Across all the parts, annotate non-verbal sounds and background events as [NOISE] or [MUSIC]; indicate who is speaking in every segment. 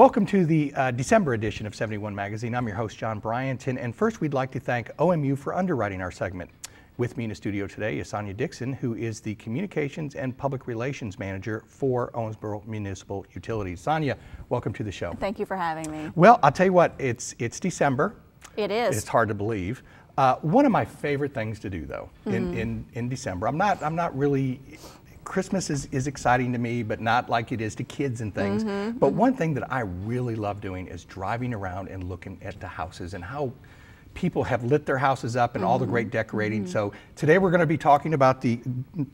Speaker 1: Welcome to the uh, December edition of 71 Magazine. I'm your host, John Bryenton, and first we'd like to thank OMU for underwriting our segment. With me in the studio today is Sonya Dixon, who is the Communications and Public Relations Manager for Owensboro Municipal Utilities. Sonya, welcome to the show.
Speaker 2: Thank you for having me.
Speaker 1: Well, I'll tell you what, it's, it's December.
Speaker 2: It is.
Speaker 1: It's hard to believe. Uh, one of my favorite things to do, though, mm -hmm. in,
Speaker 2: mm-hmm.
Speaker 1: in, in December, I'm not, I'm not really Christmas is, is exciting to me, but not like it is to kids and things. Mm -hmm, but mm -hmm. one thing that I really love doing is driving around and looking at the houses and how people have lit their houses up and mm -hmm. all the great mm-hmm. decorating. Mm -hmm. So today we're going to be talking about the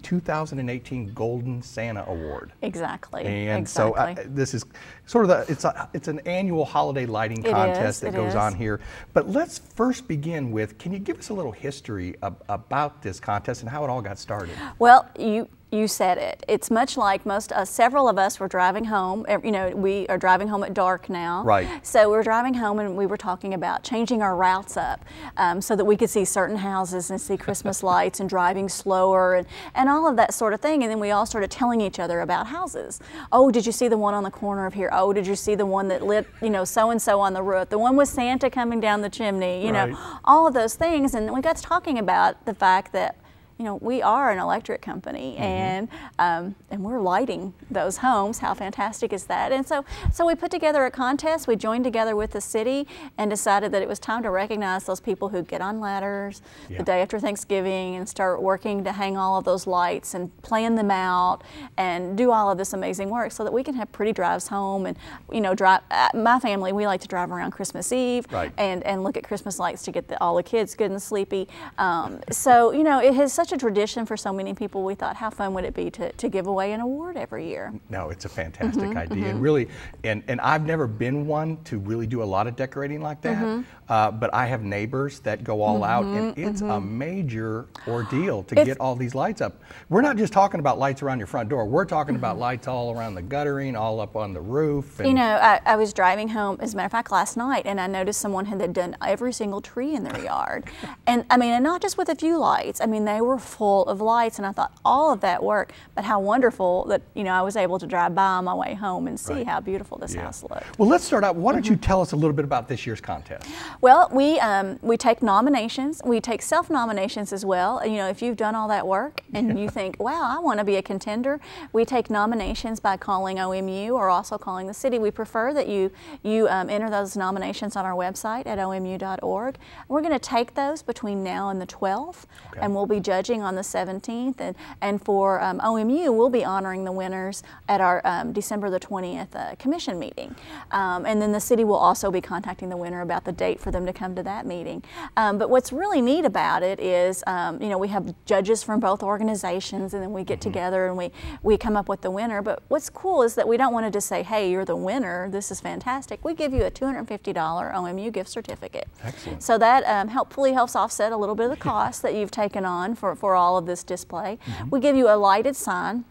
Speaker 1: 2018 Golden Santa Award.
Speaker 2: Exactly.
Speaker 1: And exactly. so uh, this is sort of the it's a it's an annual holiday lighting contest that goes is. on here. But let's first begin with can you give us a little history of, about this contest and how it all got started?
Speaker 2: Well, you you said it. It's much like most, uh, several of us were driving home. You know, we are driving home at dark now.
Speaker 1: Right.
Speaker 2: So we're driving home and we were talking about changing our routes up um, so that we could see certain houses and see Christmas [LAUGHS] lights and driving slower and, and all of that sort of thing. And then we all started telling each other about houses. Oh, did you see the one on the corner of here? Oh, did you see the one that lit, you know, so-and-so on the roof? The one with Santa coming down the chimney, you right. know, all of those things. And we got to talking about the fact that you know, we are an electric company mm -hmm. and um, and we're lighting those homes. How fantastic is that? And so so we put together a contest. We joined together with the city and decided that it was time to recognize those people who get on ladders yeah. the day after Thanksgiving and start working to hang all of those lights and plan them out and do all of this amazing work so that we can have pretty drives home and you know drive. Uh, my family we like to drive around Christmas Eve
Speaker 1: right.
Speaker 2: and and look at Christmas lights to get the, all the kids good and sleepy. Um, so you know it has such such a tradition for so many people, we thought how fun would it be to, to give away an award every year?
Speaker 1: No, it's a fantastic mm -hmm, idea. Mm -hmm. And really, and, and I've never been one to really do a lot of decorating like that, mm -hmm. uh, but I have neighbors that go all out, and mm-hmm, it's a mm-hmm. major ordeal to get all these lights up. We're not just talking about lights around your front door, we're talking about mm-hmm. lights all around the guttering, all up on the roof.
Speaker 2: you know, I, I was driving home, as a matter of fact, last night, and I noticed someone had done every single tree in their yard. [LAUGHS] and I mean, and not just with a few lights, I mean, they were full of lights and I thought all of that work, but how wonderful that, you know, I was able to drive by on my way home and see right. how beautiful this yeah. house looked.
Speaker 1: Well, let's start out. Why don't mm -hmm. you mm-hmm. tell us a little bit about this year's contest?
Speaker 2: Well, we, um, we take nominations. We take self-nominations as well. You know, if you've done all that work and yeah. you think, wow, I want to be a contender, we take nominations by calling OMU or also calling the city. We prefer that you, you um, enter those nominations on our website at omu.org. We're going to take those between now and the 12th, okay. and we'll be judging on the 17th. And, and for um, OMU, we'll be honoring the winners at our um, December the 20th uh, commission meeting. Um, and then the city will also be contacting the winner about the date for them to come to that meeting. Um, but what's really neat about it is, um, you know, we have judges from both organizations and then we get mm -hmm. together and we, we come up with the winner. But what's cool is that we don't want to just say, hey, you're the winner, this is fantastic. We give you a $250 OMU gift certificate.
Speaker 1: Excellent.
Speaker 2: So that um, helpfully helps offset a little bit of the cost that you've taken on for, for all of this display. Mm -hmm. We give you a lighted sign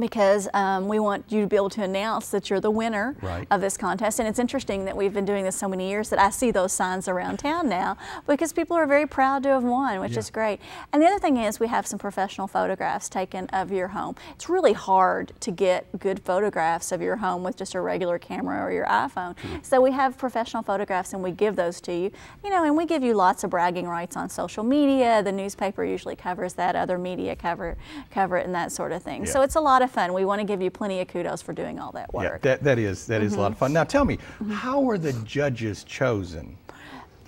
Speaker 2: because um, we want you to be able to announce that you're the winner
Speaker 1: right.
Speaker 2: of this contest. And it's interesting that we've been doing this so many years that I see those signs around town now because people are very proud to have won, which yeah. is great. And the other thing is we have some professional photographs taken of your home. It's really hard to get good photographs of your home with just a regular camera or your iPhone. Mm. So we have professional photographs and we give those to you. You know, and we give you lots of bragging rights on social media. The newspaper usually covers that, other media cover, cover it and that sort of thing. Yeah. So it's a lot lot of fun. We want to give you plenty of kudos for doing all that work.
Speaker 1: Yeah, that, that is that mm -hmm. is a lot of fun. Now tell me, mm -hmm. how are the judges chosen?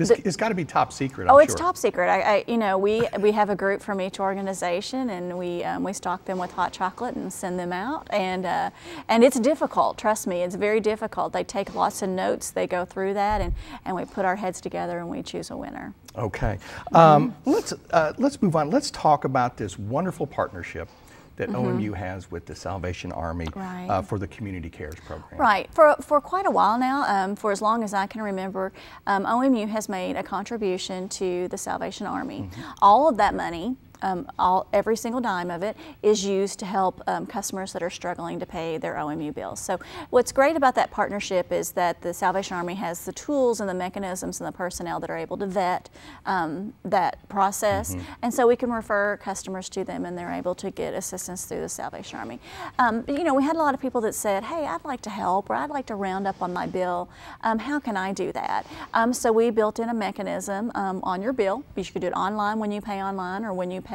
Speaker 1: This, the, it's got to be top secret. I'm
Speaker 2: oh, it's
Speaker 1: sure.
Speaker 2: top secret. I, I, you know, we we have a group from each organization, and we um, we stock them with hot chocolate and send them out. And uh, and it's difficult. Trust me, it's very difficult. They take lots of notes. They go through that, and and we put our heads together and we choose a winner.
Speaker 1: Okay, um, mm -hmm. let's uh, let's move on. Let's talk about this wonderful partnership that mm -hmm. OMU has with the Salvation Army uh, right. uh, for the Community Cares program.
Speaker 2: Right. For, for quite a while now, um, for as long as I can remember, um, OMU has made a contribution to the Salvation Army. Mm -hmm. All of that money um, all, every single dime of it is used to help um, customers that are struggling to pay their OMU bills. So what's great about that partnership is that the Salvation Army has the tools and the mechanisms and the personnel that are able to vet um, that process. Mm-hmm. And so we can refer customers to them and they're able to get assistance through the Salvation Army. Um, you know, we had a lot of people that said, hey, I'd like to help or I'd like to round up on my bill. Um, how can I do that? Um, so we built in a mechanism um, on your bill. You could do it online when you pay online or when you pay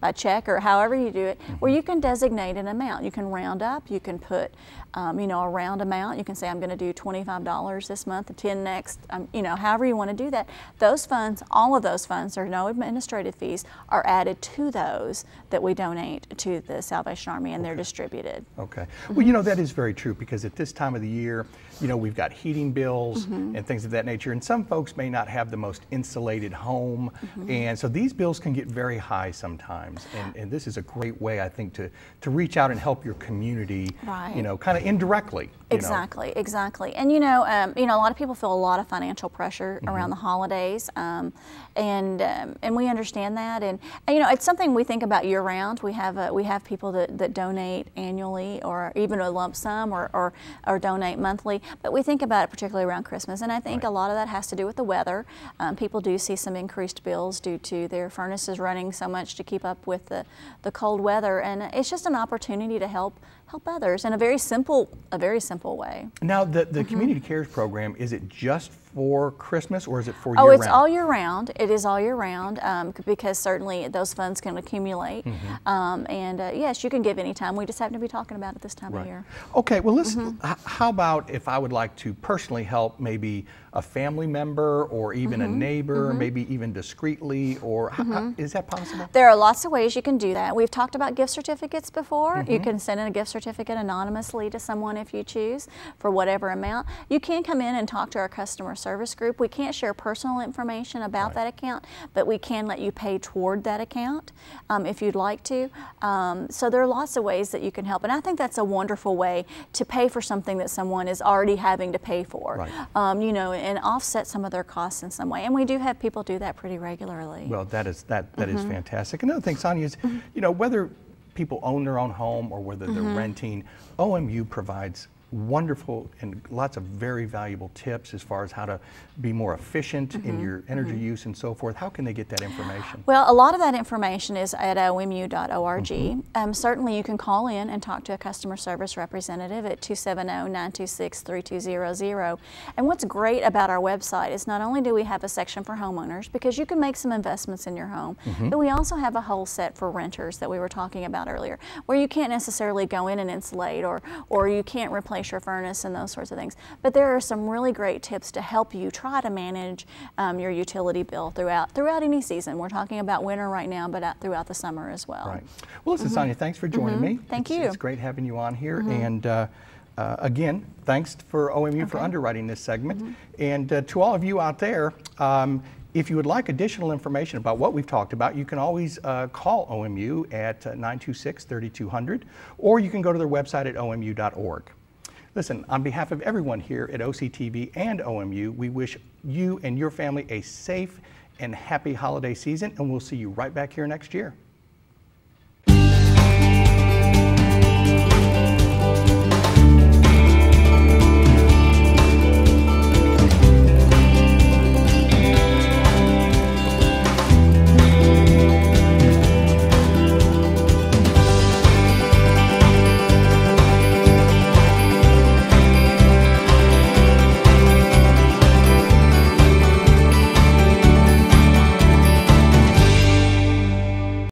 Speaker 2: by check or however you do it, where you can designate an amount. You can round up, you can put, um, you know, a round amount. You can say, I'm going to do $25 this month, 10 next, um, you know, however you want to do that. Those funds, all of those funds, there are no administrative fees, are added to those that we donate to the Salvation Army and okay. they're distributed.
Speaker 1: Okay. Mm-hmm. Well, you know, that is very true because at this time of the year, you know, we've got heating bills mm-hmm. and things of that nature, and some folks may not have the most insulated home, mm-hmm. and so these bills can get very high sometimes. And, and this is a great way, I think, to, to reach out and help your community, right. you know, kind of indirectly.
Speaker 2: Exactly, know. exactly. And you know, um, you know, a lot of people feel a lot of financial pressure mm-hmm. around the holidays, um, and um, and we understand that. And, and, you know, it's something we think about year round. We have uh, we have people that, that donate annually, or even a lump sum, or, or, or donate monthly. But we think about it particularly around Christmas, and I think right. a lot of that has to do with the weather. Um, people do see some increased bills due to their furnaces running so much to keep up with the the cold weather, and it's just an opportunity to help help others in a very simple a very simple way.
Speaker 1: Now the, the mm-hmm. community cares program is it just for Christmas or is it for
Speaker 2: oh, it's all year round. It is all year round um, because certainly those funds can accumulate. Mm-hmm. Um, and uh, yes, you can give anytime. We just happen to be talking about it this time
Speaker 1: right.
Speaker 2: of year.
Speaker 1: Okay, well, listen, mm-hmm. h- how about if I would like to personally help maybe a family member or even mm-hmm. a neighbor, mm-hmm. maybe even discreetly, or mm-hmm. is that possible?
Speaker 2: There are lots of ways you can do that. We've talked about gift certificates before. You can send in a gift certificate anonymously to someone if you choose for whatever amount. You can come in and talk to our customer service group. We can't share personal information about right. that account, but we can let you pay toward that account um, if you'd like to. Um, so there are lots of ways that you can help, and I think that's a wonderful way to pay for something that someone is already having to pay for. Right. Um, you know, and offset some of their costs in some way. And we do have people do that pretty regularly.
Speaker 1: Well, that is that that mm-hmm. is fantastic. Another thing, Sonya, is mm-hmm. you know whether people own their own home or whether they're mm-hmm. renting, OMU provides wonderful and lots of very valuable tips as far as how to be more efficient mm-hmm. in your energy mm-hmm. use and so forth. How can they get that information?
Speaker 2: Well, a lot of that information is at omu.org. Mm-hmm. Um, certainly, you can call in and talk to a customer service representative at 270 926 3200. And what's great about our website is not only do we have a section for homeowners, because you can make some investments in your home, mm-hmm. but we also have a whole set for renters that we were talking about earlier, where you can't necessarily go in and insulate or, or you can't replace your furnace and those sorts of things. But there are some really great tips to help you try to manage um, your utility bill throughout throughout any season. We're talking about winter right now, but throughout the summer as well.
Speaker 1: Right. Well, listen, mm-hmm. Sonya, thanks for joining mm-hmm. me.
Speaker 2: Thank
Speaker 1: it's,
Speaker 2: you.
Speaker 1: It's great having you on here, mm-hmm. and. Uh, uh, again, thanks for OMU okay. for underwriting this segment. Mm-hmm. And uh, to all of you out there, um, if you would like additional information about what we've talked about, you can always uh, call OMU at uh, 926 3200, or you can go to their website at omu.org. Listen, on behalf of everyone here at OCTV and OMU, we wish you and your family a safe and happy holiday season, and we'll see you right back here next year.